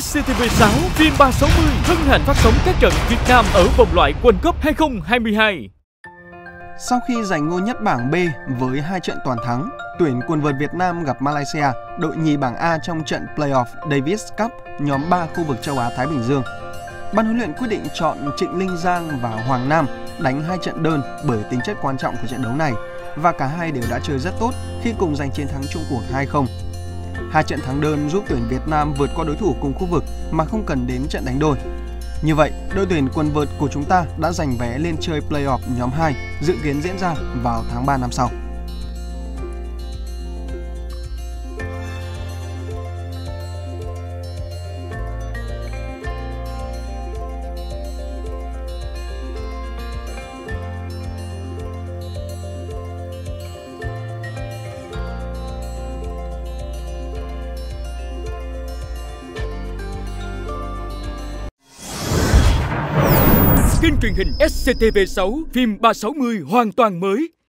SCTV6 phim 360 hân hạnh phát sóng các trận Việt Nam ở vòng loại World Cup 2022. Sau khi giành ngôi nhất bảng B với hai trận toàn thắng, tuyển quần vợt Việt Nam gặp Malaysia, đội nhì bảng A trong trận playoff Davis Cup nhóm 3 khu vực châu Á Thái Bình Dương. Ban huấn luyện quyết định chọn Trịnh Linh Giang và Hoàng Nam đánh hai trận đơn bởi tính chất quan trọng của trận đấu này và cả hai đều đã chơi rất tốt khi cùng giành chiến thắng chung cuộc 2-0. Hai trận thắng đơn giúp tuyển Việt Nam vượt qua đối thủ cùng khu vực mà không cần đến trận đánh đôi. Như vậy, đội tuyển quần vợt của chúng ta đã giành vé lên chơi playoff nhóm 2 dự kiến diễn ra vào tháng 3 năm sau. Kênh truyền hình SCTV6 phim 360 hoàn toàn mới.